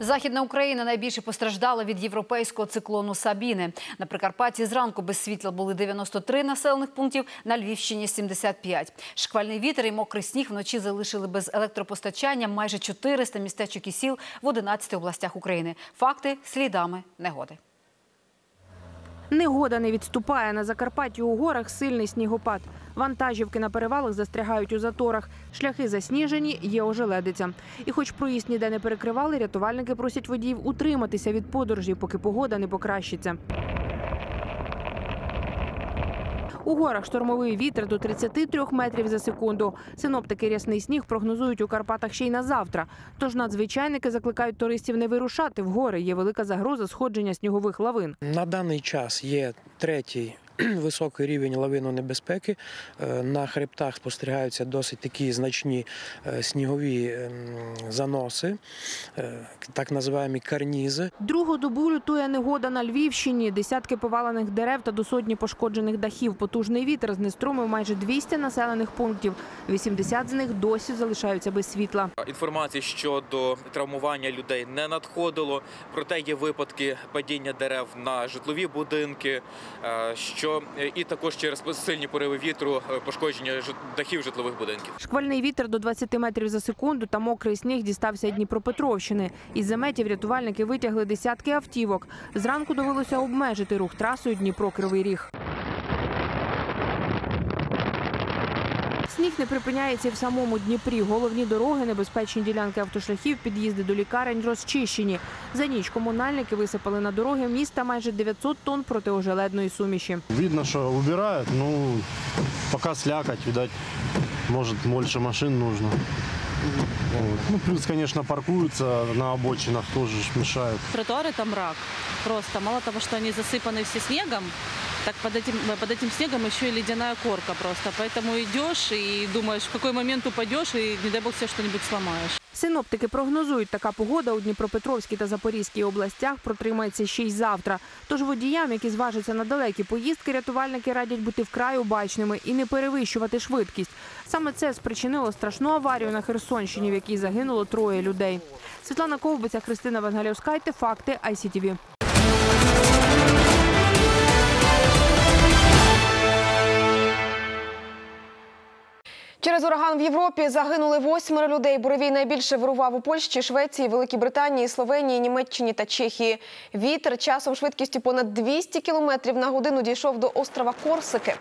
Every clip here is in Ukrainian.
Західна Україна найбільше постраждала від європейського циклону Сабіни. На Прикарпатті зранку без світла були 93 населених пунктів, на Львівщині – 75. Шквальний вітер і мокрий сніг вночі залишили без електропостачання майже 400 містечок і сіл в 11 областях України. Факти слідами негоди. Негода не відступає. На Закарпатті у горах сильний снігопад. Вантажівки на перевалах застрягають у заторах. Шляхи засніжені, є ожеледиця. І хоч проїзд ніде не перекривали, рятувальники просять водіїв утриматися від подорожі, поки погода не покращиться. У горах штормовий вітер до 33 метрів за секунду. Синоптики рясний сніг прогнозують у Карпатах ще й на завтра. Тож надзвичайники закликають туристів не вирушати в гори. Є велика загроза сходження снігових лавин. На даний час є третій високий рівень лавинонебезпеки. Е, На хребтах спостерігаються досить такі значні е, снігові ем, заноси, е, так називаємо карнізи. Другу добу лютує негода на Львівщині. Десятки повалених дерев та до сотні пошкоджених дахів. Потужний вітер знеструмив майже 200 населених пунктів. 80 з них досі залишаються без світла. Інформації щодо травмування людей не надходило. Проте є випадки падіння дерев на житлові будинки, е, що е, і також через сильні пориви вітру е, пошкодження дахів житлових будинків. Шквальний вітер до 20 метрів за секунду та мокрий сніг дістався Дніпропетровщини. Із заметів рятувальники витягли десятки автівок. Зранку довелося обмежити рух трасою Дніпро-Кривий Ріг. Сніг не припиняється і в самому Дніпрі. Головні дороги, небезпечні ділянки автошляхів, під'їзди до лікарень розчищені. За ніч комунальники висипали на дороги міста майже 900 тонн протиожеледної суміші. Видно, что убирают, ну, пока слякоть, видать, может, больше машин нужно. Вот. Ну, плюс, конечно, паркуются на обочинах, тоже ж мешают. Тротуары там мрак. Просто мало того, что они засыпаны все снегом, так под этим, под этим снегом еще и ледяная корка просто. Поэтому идешь и думаешь, в какой момент упадешь и, не дай бог, себе что-нибудь сломаешь. Синоптики прогнозують, така погода у Дніпропетровській та Запорізькій областях протримається ще й завтра. Тож водіям, які зважаться на далекі поїздки, рятувальники радять бути вкрай обачними і не перевищувати швидкість. Саме це спричинило страшну аварію на Херсонщині, в якій загинуло троє людей. Світлана Ковбиця, Христина Вангалівськайте, факти ICTV. Через ураган в Європі загинули восьмеро людей. Буревій найбільше вирував у Польщі, Швеції, Великій Британії, Словенії, Німеччині та Чехії. Вітер часом швидкістю понад 200 кілометрів на годину дійшов до острова Корсики.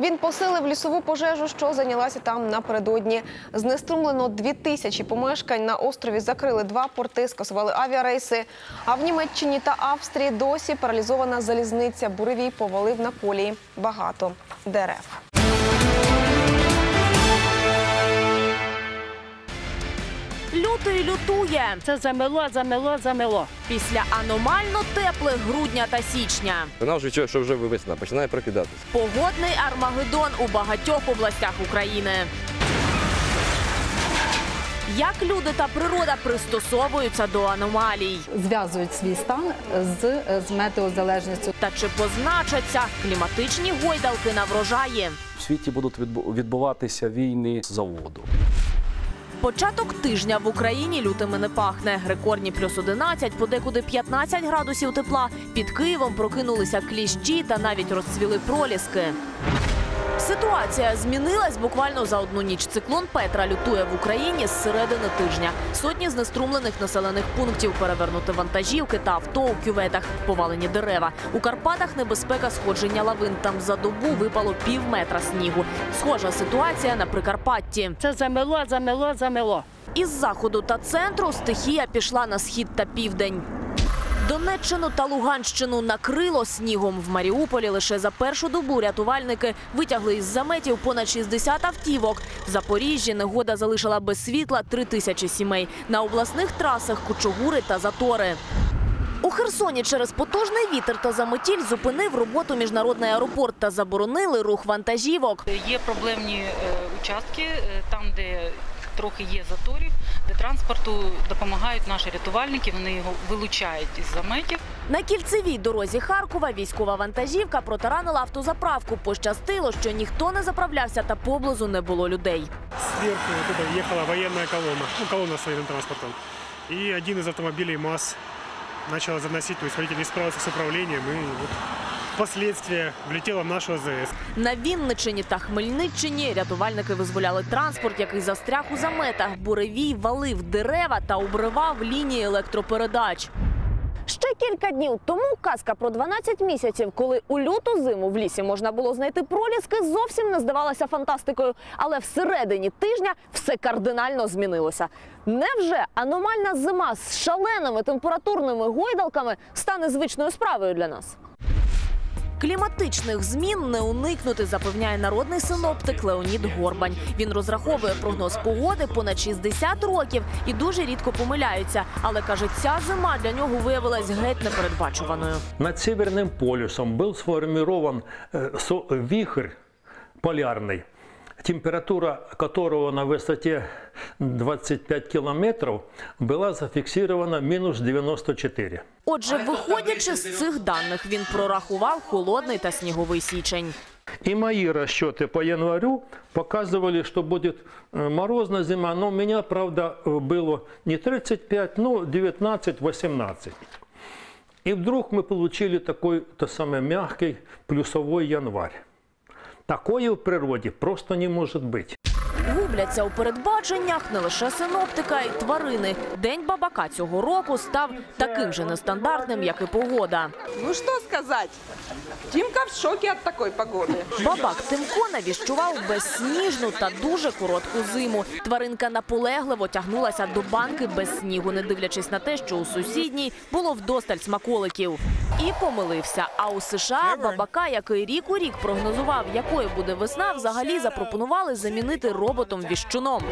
Він посилив лісову пожежу, що зайнялася там напередодні. Знеструмлено дві тисячі помешкань на острові. Закрили два порти, скасували авіарейси. А в Німеччині та Австрії досі паралізована залізниця. Буревій повалив на колії багато дерев. Лютий лютує Це замело, замело, замело. після аномально теплих грудня та січня. Вона вже відчує, що вже весна, починає прокидатися. Погодний армагеддон у багатьох областях України. Як люди та природа пристосовуються до аномалій? зв'язують свій стан з, з метеозалежністю. Та чи позначаться кліматичні гойдалки на врожаї? В світі будуть відбу- відбуватися війни з заводу. Початок тижня в Україні лютими не пахне. Рекордні плюс 11, подекуди 15 градусів тепла. Під Києвом прокинулися кліщі та навіть розцвіли проліски. Ситуація змінилась буквально за одну ніч. Циклон Петра лютує в Україні з середини тижня. Сотні знеструмлених населених пунктів, перевернути вантажівки та авто у кюветах, повалені дерева. У Карпатах небезпека сходження лавин. Там за добу випало пів метра снігу. Схожа ситуація на Прикарпатті. Це замело, замело, замело. Із заходу та центру стихія пішла на схід та південь. Донеччину та Луганщину накрило снігом. В Маріуполі лише за першу добу рятувальники витягли із заметів понад 60 автівок. В Запоріжжі негода залишила без світла 3 тисячі сімей. На обласних трасах кучугури та затори. У Херсоні через потужний вітер та заметіль зупинив роботу міжнародний аеропорт та заборонили рух вантажівок. Є проблемні е, участки, е, там, де трохи є заторів, транспорту допомагають наші рятувальники. Вони його вилучають із заметів. На кільцевій дорозі Харкова військова вантажівка протаранила автозаправку. Пощастило, що ніхто не заправлявся та поблизу не було людей. Сверху вот это ехала военная колонна, ну, колонна с военным транспортом. И один из автомобилей МАЗ начал заносить, то есть водитель не справился с управлением и вот последствия влетело в нашу АЗС. На Вінниччині та Хмельниччині рятувальники визволяли транспорт, який застряг у заметах. Буревій валив дерева та обривав лінії електропередач. Ще кілька днів тому казка про 12 місяців, коли у люту зиму в лісі можна було знайти проліски, зовсім не здавалася фантастикою. Але всередині тижня все кардинально змінилося. Невже аномальна зима з шаленими температурними гойдалками стане звичною справою для нас? Кліматичних змін не уникнути, запевняє народний синоптик Леонід Горбань. Він розраховує прогноз погоди понад 60 років і дуже рідко помиляється. Але каже, ця зима для нього виявилась геть непередбачуваною. Над Северным полюсом был сформирован э, со- вихрь полярный, температура которого на высоте 25 километров была зафиксирована минус 94. Отже, виходячи з цих даних, він прорахував холодний та сніговий січень. И мои расчеты по январю показывали, что будет э, морозная зима, но у меня, правда, э, было не 35, но 19-18. И вдруг мы получили такой, то самый мягкий плюсовой январь. Такое в природе просто не может быть. Губляться у передбаченнях не лише синоптика і тварини. День бабака цього року став таким же нестандартним, як і погода. Ну что сказать? Тимка в шоке от такой погоды. Бабак Тимко навіщував безсніжну та дуже коротку зиму. Тваринка наполегливо тягнулася до банки без снігу, не дивлячись на те, що у сусідній було вдосталь смаколиків. І помилився. А у США бабака, який рік у рік прогнозував, якою буде весна, взагалі запропонували замінити роботом-віщуном.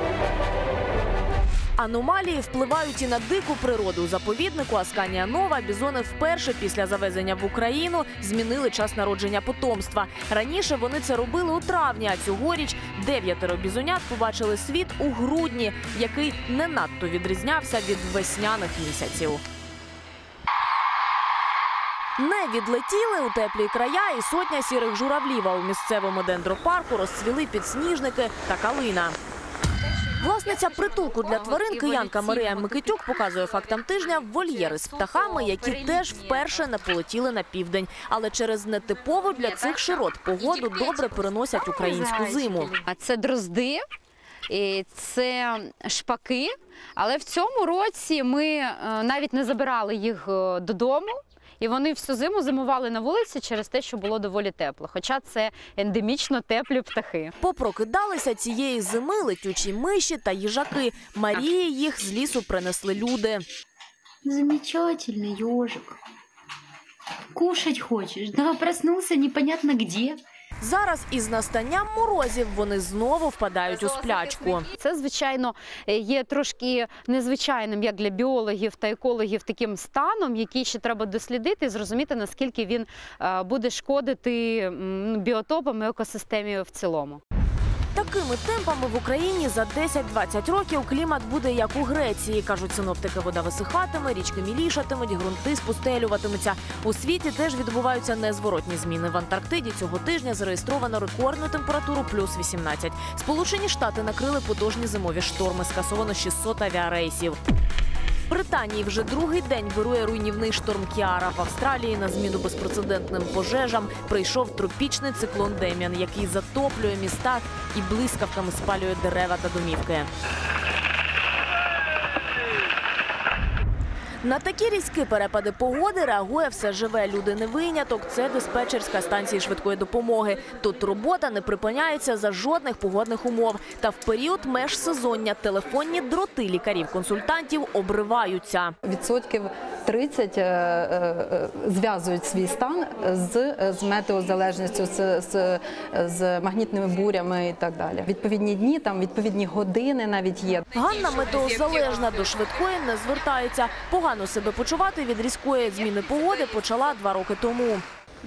Аномалії впливають і на дику природу. У заповіднику Асканія Нова бізони вперше після завезення в Україну змінили час народження потомства. Раніше вони це робили у травні, а цьогоріч дев'ятеро бізонят побачили світ у грудні, який не надто відрізнявся від весняних місяців. Не відлетіли у теплі края і сотня сірих журавлів. А у місцевому дендропарку розцвіли підсніжники та калина. Власниця притулку для тварин киянка Марія Микитюк показує фактам тижня вольєри з птахами, які теж вперше не полетіли на південь. Але через нетипову для цих широт погоду добре переносять українську зиму. А це дрозди, і це шпаки. Але в цьому році ми е, навіть не забирали їх е, додому. І вони всю зиму зимували на вулиці через те, що було доволі тепло. Хоча це ендемічно теплі птахи. Попрокидалися цієї зими летючі миші та їжаки. Марії їх з лісу принесли люди. Замечательный ежик. Кушать хочешь? Да, проснулся непонятно где. Зараз із настанням морозів вони знову впадають у сплячку. Це, звичайно, є трошки незвичайним як для біологів та екологів таким станом, який ще треба дослідити і зрозуміти, наскільки він е, буде шкодити біотопам і екосистемі в цілому. Такими темпами в Україні за 10-20 років клімат буде як у Греції. кажуть синоптики, вода висихатиме, річки мілішатимуть, ґрунти спустелюватимуться. У світі теж відбуваються незворотні зміни. В Антарктиді цього тижня зареєстровано рекордну температуру плюс 18. Сполучені Штати накрили потужні зимові шторми. Скасовано 600 авіарейсів. Британії вже другий день вирує руйнівний шторм Кіара. В Австралії на зміну безпрецедентним пожежам прийшов тропічний циклон Дем'ян, який затоплює міста і блискавками спалює дерева та домівки. На такі різкі перепади погоди реагує все живе. Люди не виняток. Це диспетчерська станція швидкої допомоги. Тут робота не припиняється за жодних погодних умов. Та в період межсезоння телефонні дроти лікарів-консультантів обриваються. Відсотків 30 е, е, зв'язують свій стан з, з метеозалежністю, з, з, з магнітними бурями і так далі. Відповідні дні, там відповідні години навіть є. Ганна метеозалежна до швидкої не звертається. Погано себе почувати від різкої зміни погоди почала два роки тому.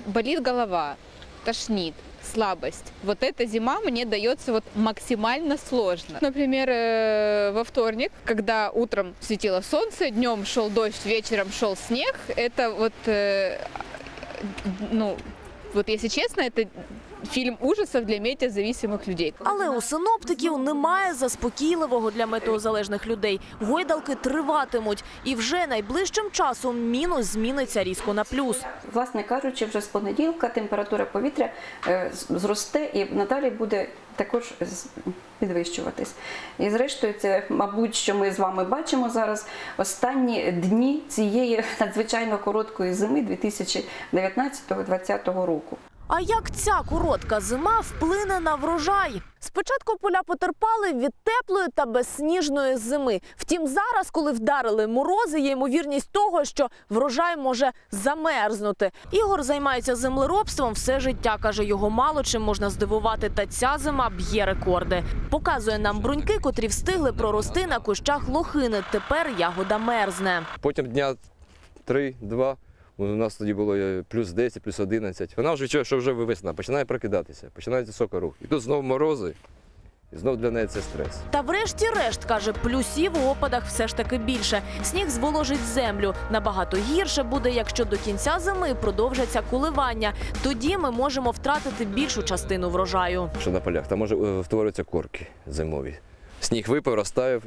болит голова, тошнит, слабость. Вот эта зима мне дается вот максимально сложно. Например, э, во вторник, когда утром светило солнце, днем шел дождь, вечером шел снег, это вот, э, ну, вот если честно, это фильм ужасов для метеозависимых людей. Але у синоптиків немає заспокійливого для метеозалежних людей. Гойдалки триватимуть, і вже найближчим часом мінус зміниться різко на плюс. Власне кажучи, вже з понеділка температура повітря е, зросте і надалі буде також підвищуватись. І зрештою, це, мабуть, що ми з вами бачимо зараз останні дні цієї надзвичайно короткої зими 2019-2020 року. А як ця коротка зима вплине на врожай? Спочатку поля потерпали від теплої та безсніжної зими. Втім, зараз, коли вдарили морози, є ймовірність того, що врожай може замерзнути. Ігор займається землеробством все життя. каже, його мало чим можна здивувати. Та ця зима б'є рекорди. Показує нам бруньки, котрі встигли прорости на кущах лохини. Тепер ягода мерзне. Потім дня 3-2, у нас тоді було е, плюс 10, плюс 11. Вона вже відчує, що вже весна, починає прокидатися, починається сокорух. І тут знову морози, і знов для неї це стрес. Та врешті-решт, каже, плюсів у опадах все ж таки більше. Сніг зволожить землю. Набагато гірше буде, якщо до кінця зими продовжаться коливання. Тоді ми можемо втратити більшу частину врожаю. Що на полях, там може е, втворюються корки зимові. Сніг випав, розтаяв,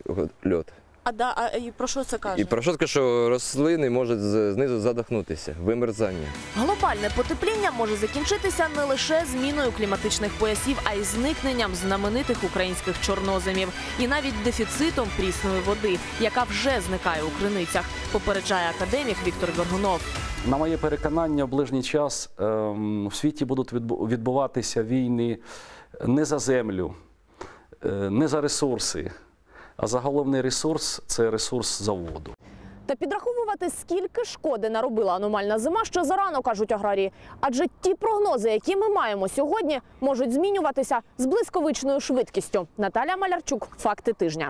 льот. А да, а і про що це каже? І про що таке, що рослини можуть з- знизу задохнутися, вимерзання. Глобальне потепління може закінчитися не лише зміною кліматичних поясів, а й зникненням знаменитих українських чорноземів і навіть дефіцитом прісної води, яка вже зникає у криницях. Попереджає академік Віктор Горгунов. На моє переконання, в ближній час ем, в світі будуть відбу- відбуватися війни не за землю, е, не за ресурси, а заголовний ресурс це ресурс заводу. Та підраховувати, скільки шкоди наробила аномальна зима, ще зарано кажуть аграрії. Адже ті прогнози, які ми маємо сьогодні, можуть змінюватися з блисковичною швидкістю. Наталя Малярчук, факти тижня.